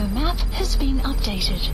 The map has been updated.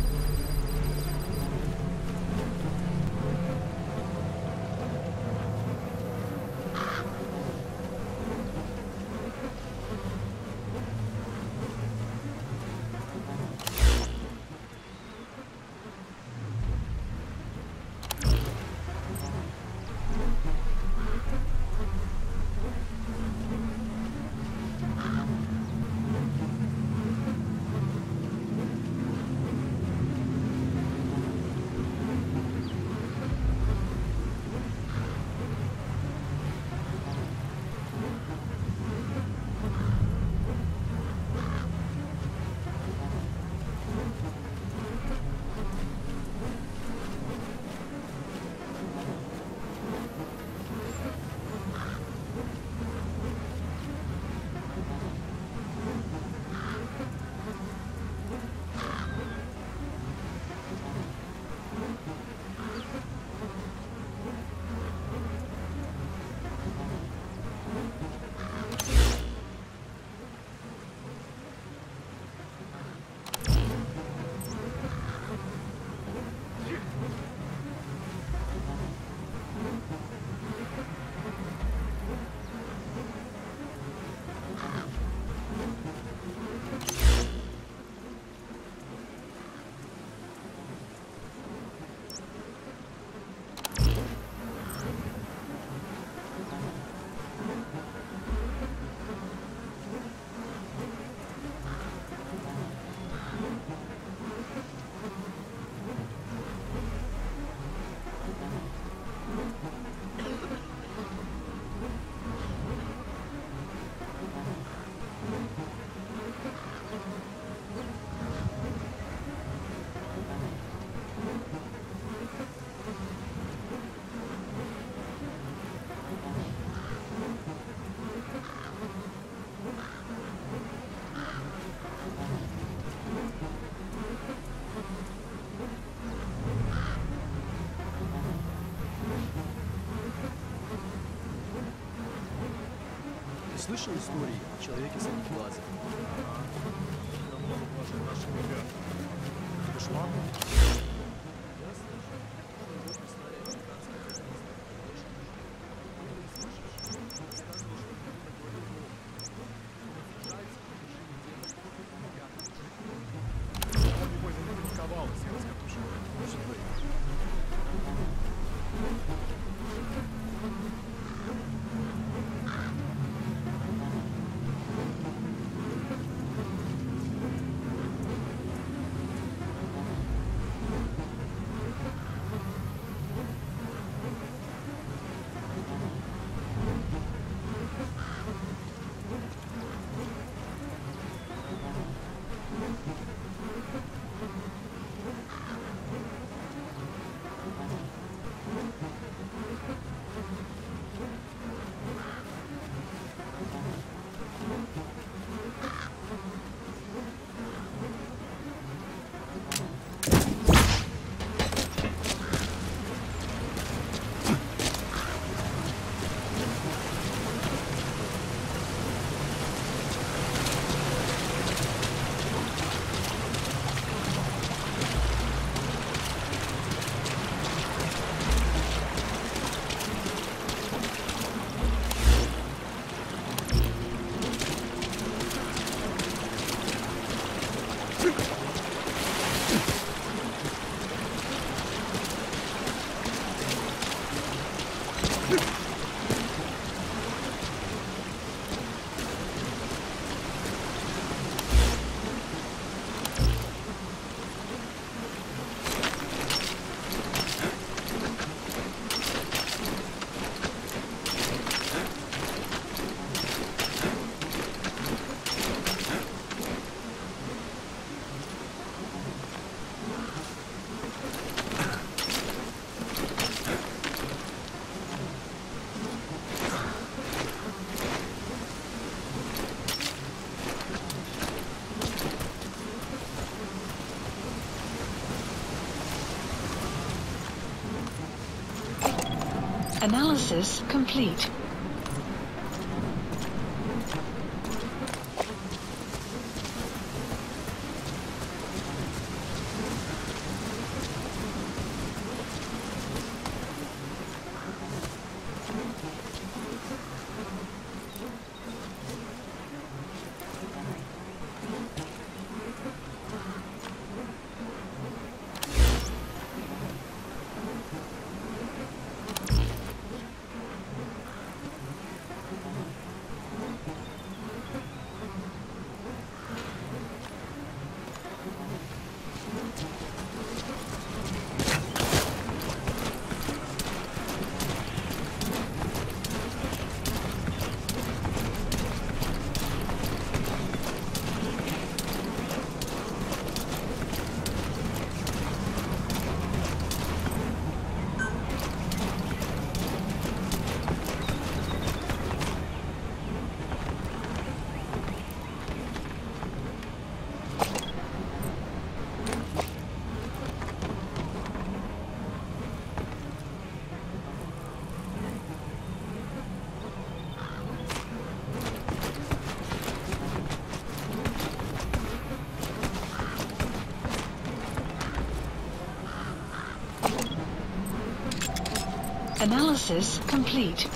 слышал истории о человеке с одним глазом? Analysis complete. Analysis complete.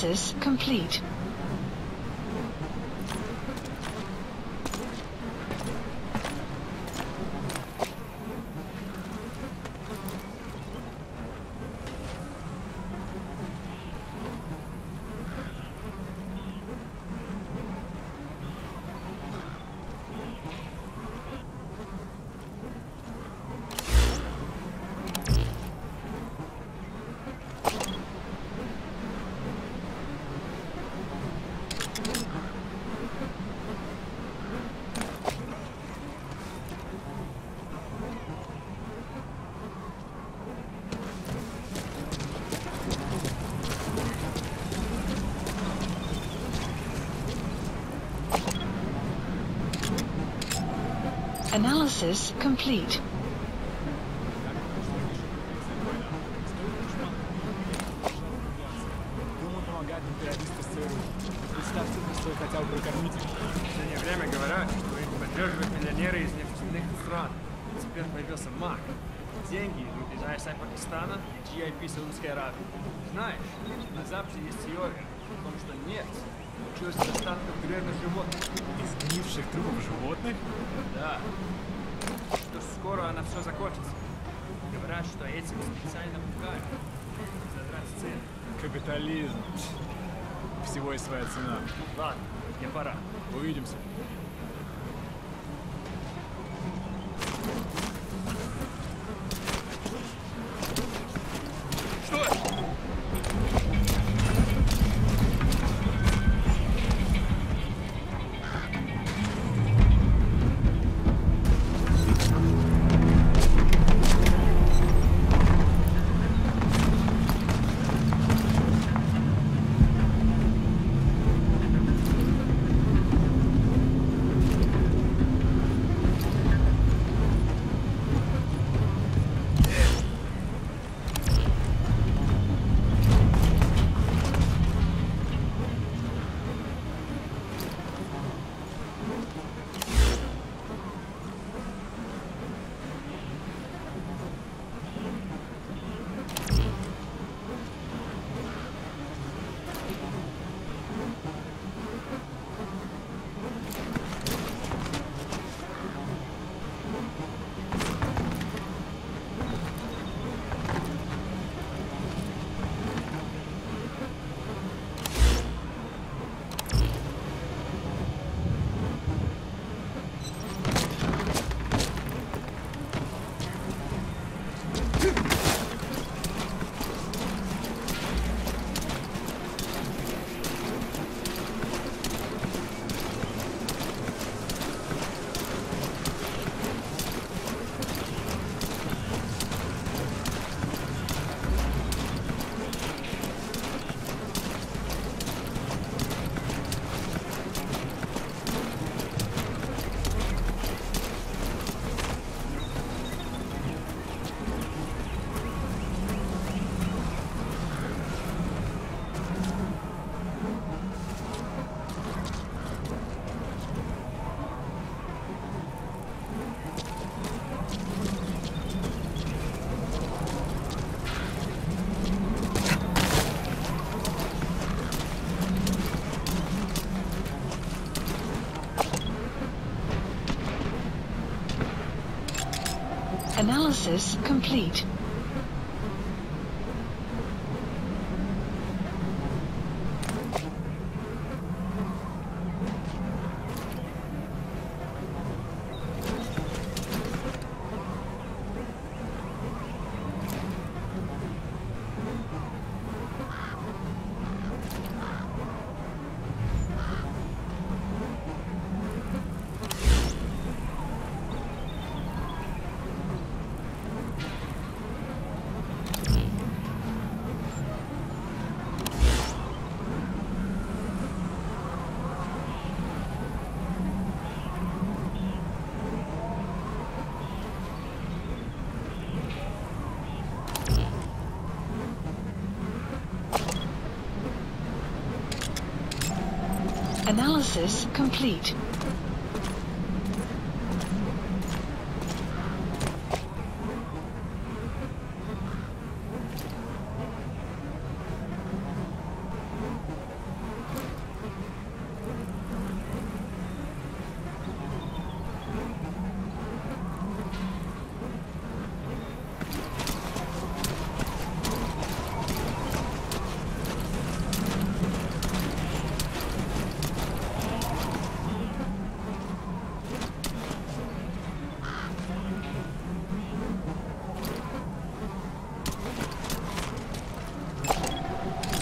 Analysis complete. Analysis complete. Она все закончится. Говорят, что этим специально пугают. Задрать цены. Капитализм. Всего есть своя цена. Ладно, мне пора. Увидимся. Analysis complete. Analysis complete.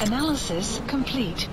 Analysis complete.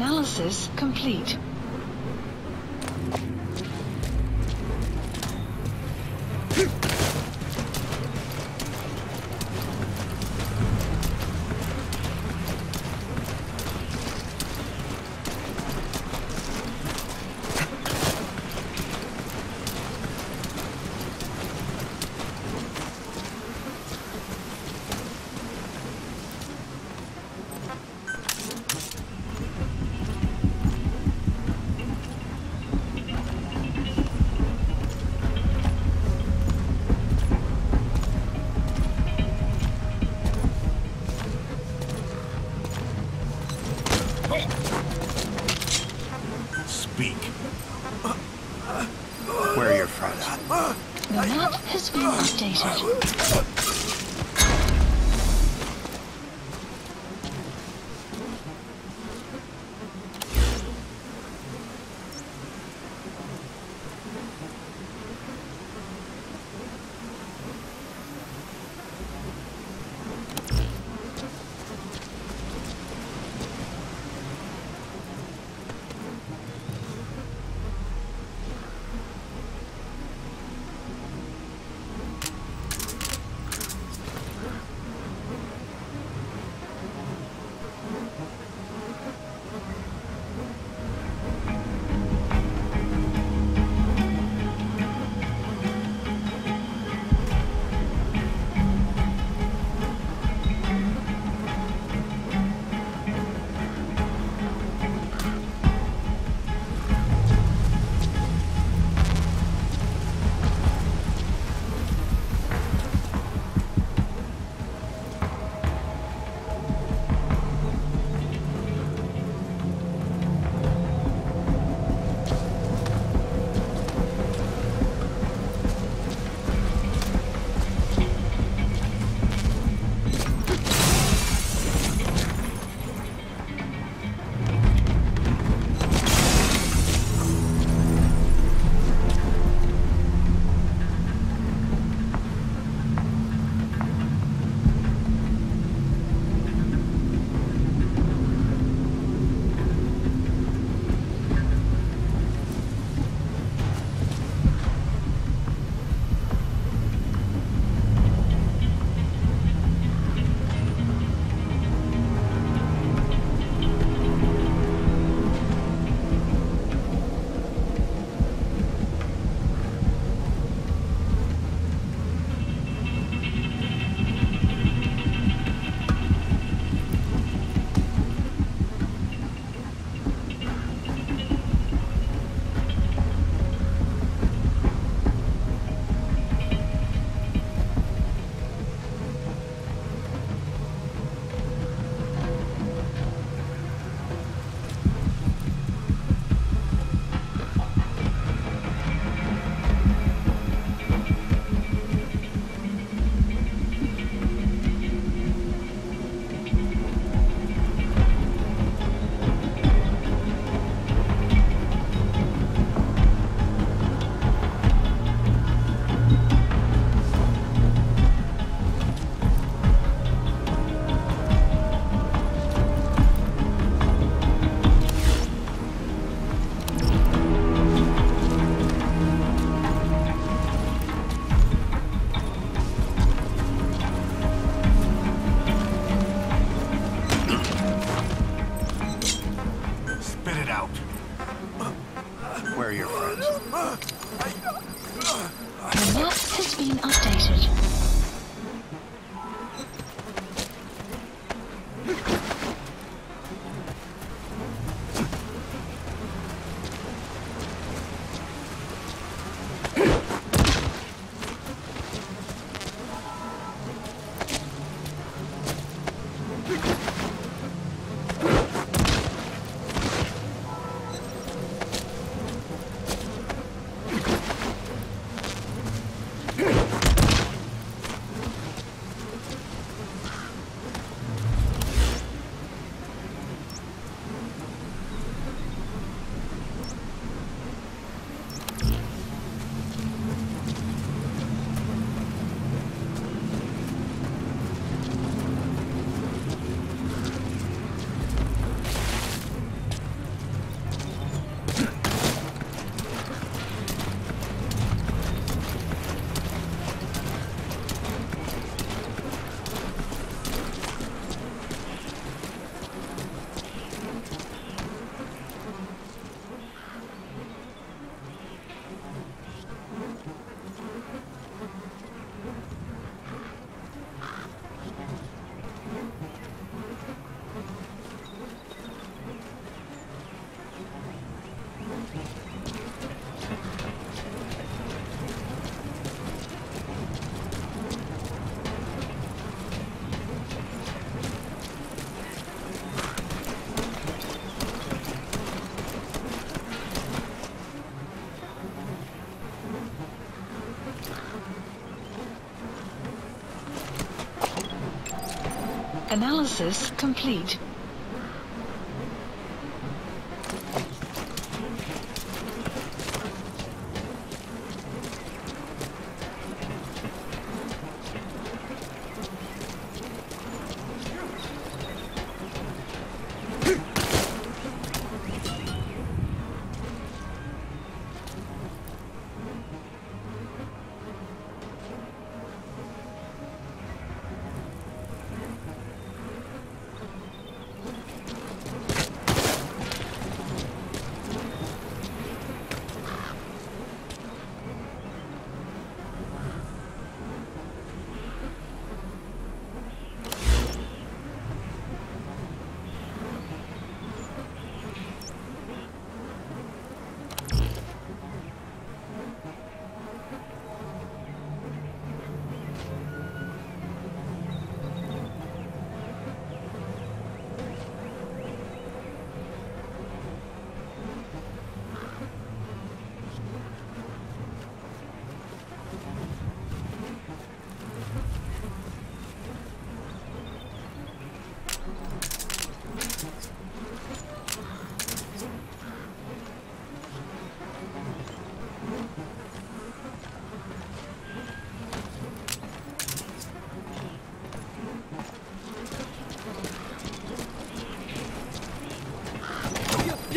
Analysis complete. Analysis complete.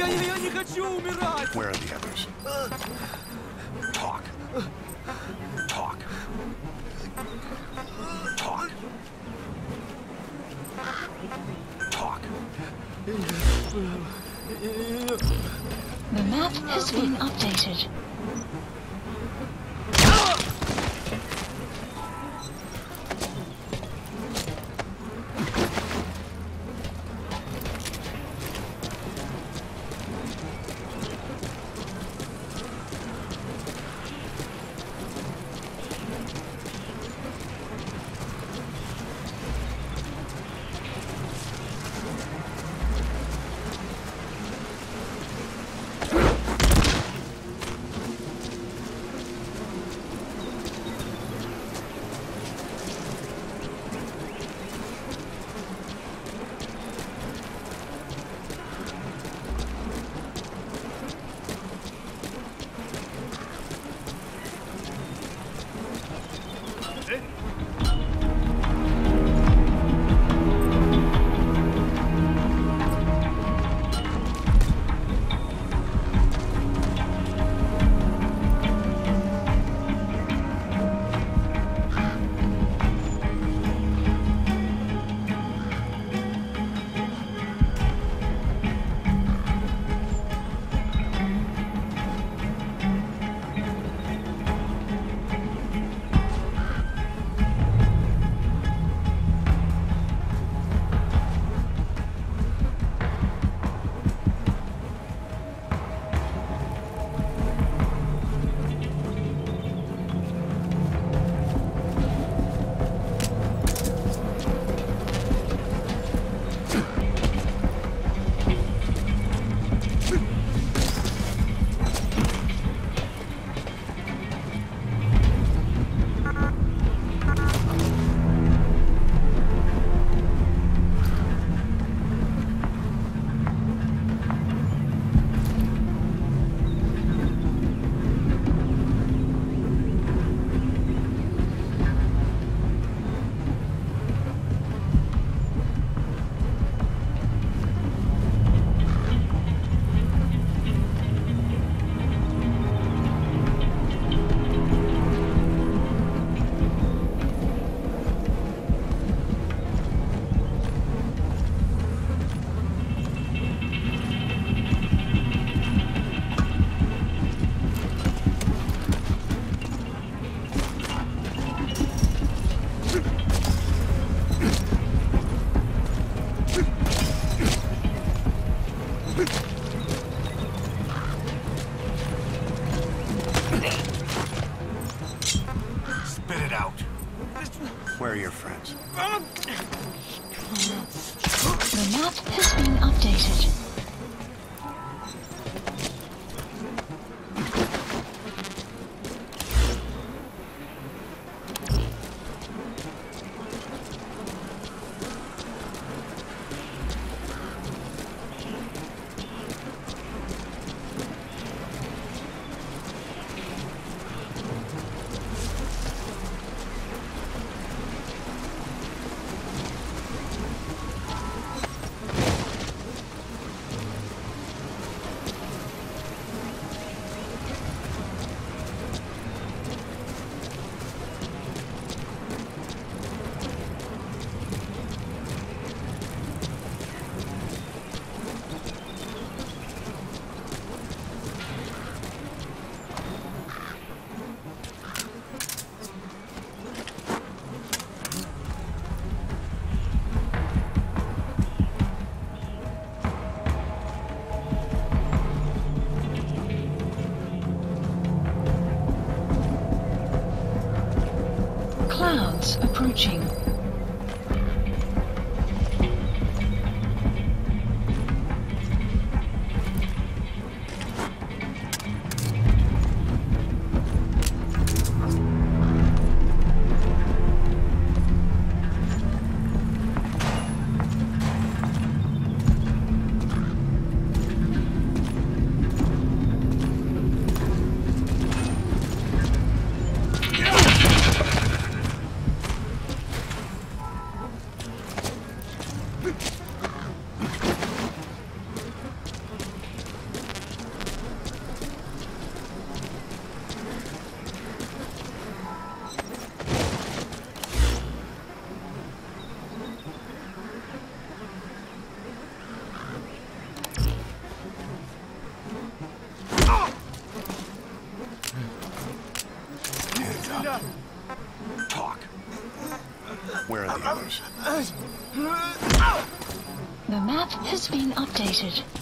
Я, я, я не хочу умирать! Where are the others? Talk. Talk. Talk. Talk. The map has been updated. Approaching. Been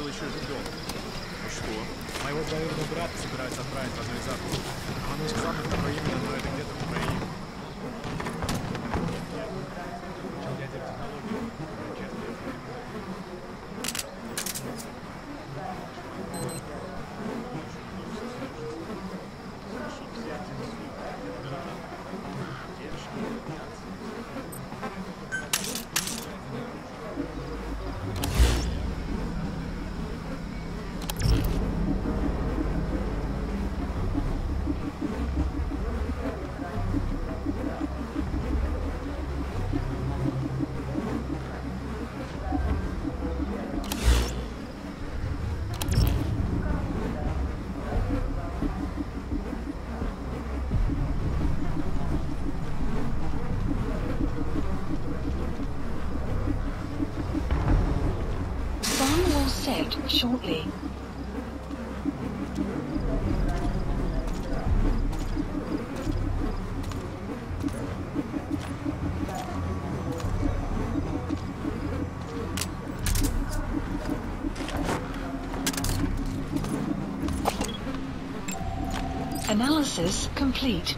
really sure. Set shortly. Analysis complete.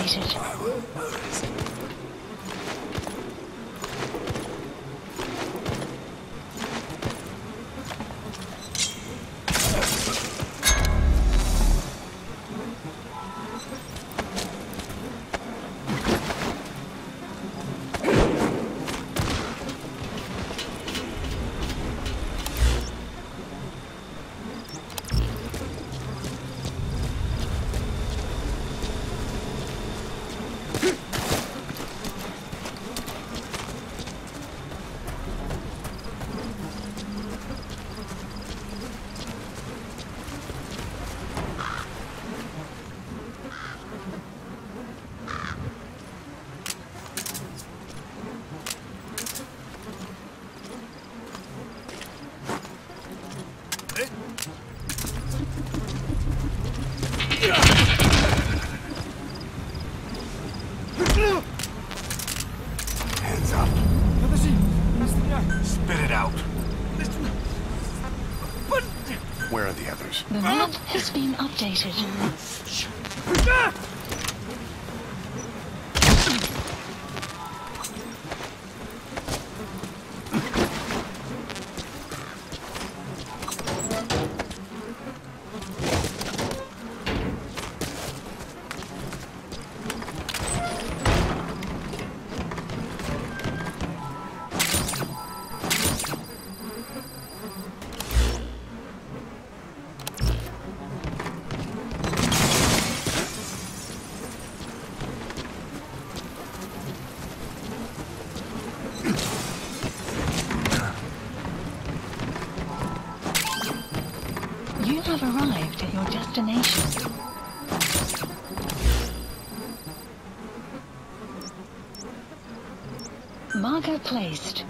Been been destination. Marker placed.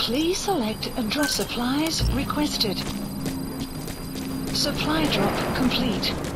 Please select and drop supplies requested. Supply drop complete.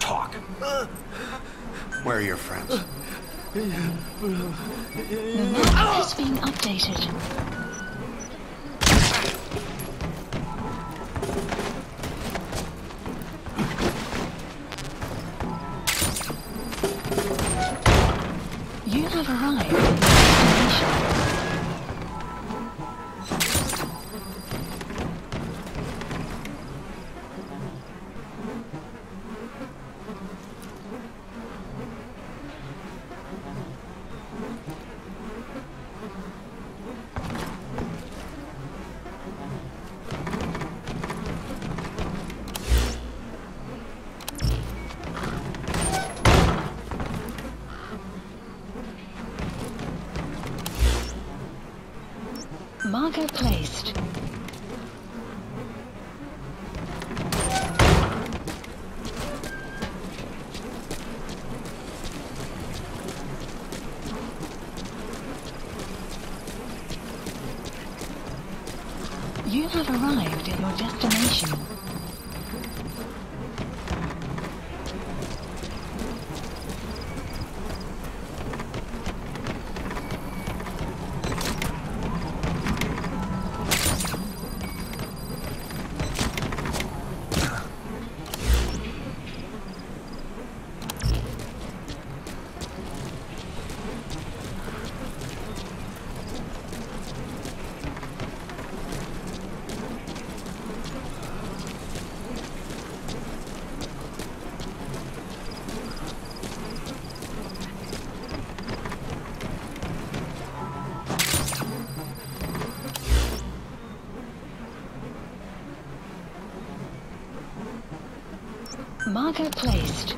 Talk. Where are your friends? Map is being updated. Cargo placed.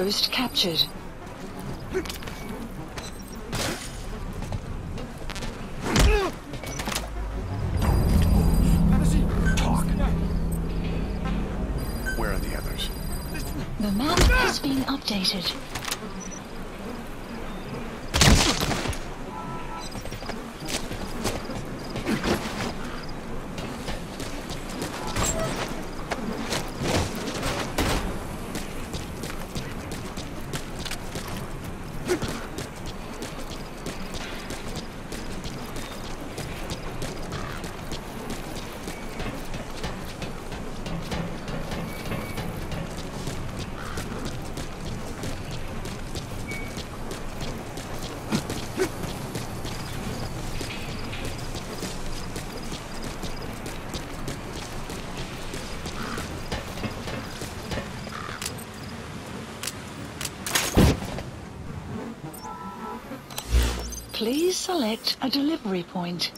Outpost captured. Talk. Where are the others? The map has been updated. Please select a delivery point.